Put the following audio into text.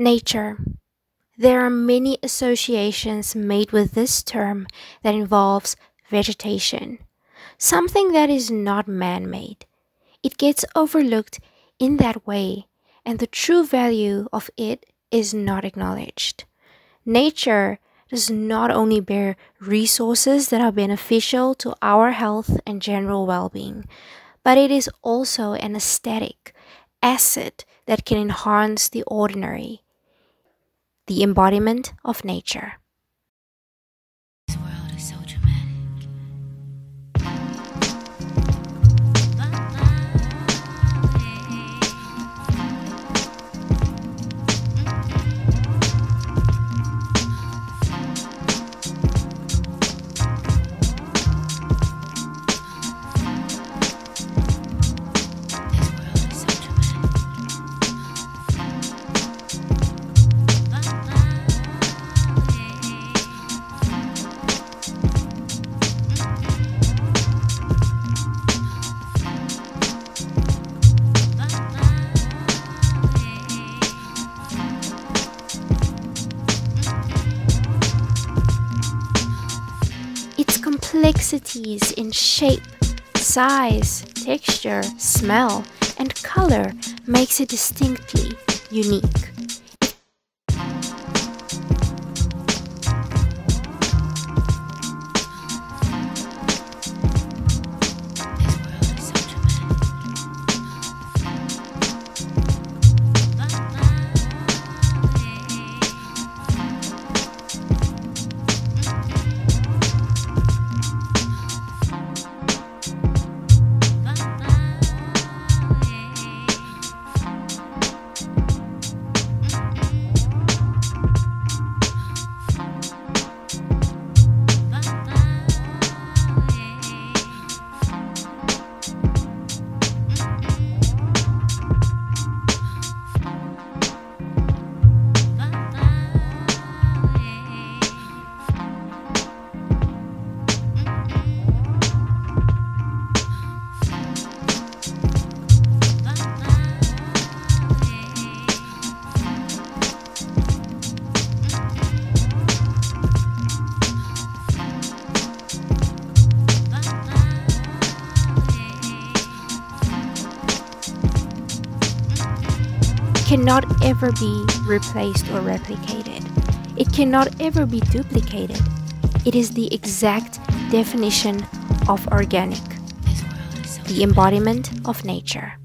Nature. There are many associations made with this term that involves vegetation, something that is not man made. It gets overlooked in that way, and the true value of it is not acknowledged. Nature does not only bear resources that are beneficial to our health and general well being, but it is also an aesthetic asset that can enhance the ordinary, the embodiment of nature. Complexities in shape, size, texture, smell, and color makes it distinctly unique. Cannot ever be replaced or replicated. It cannot ever be duplicated. It is the exact definition of organic, the embodiment of nature.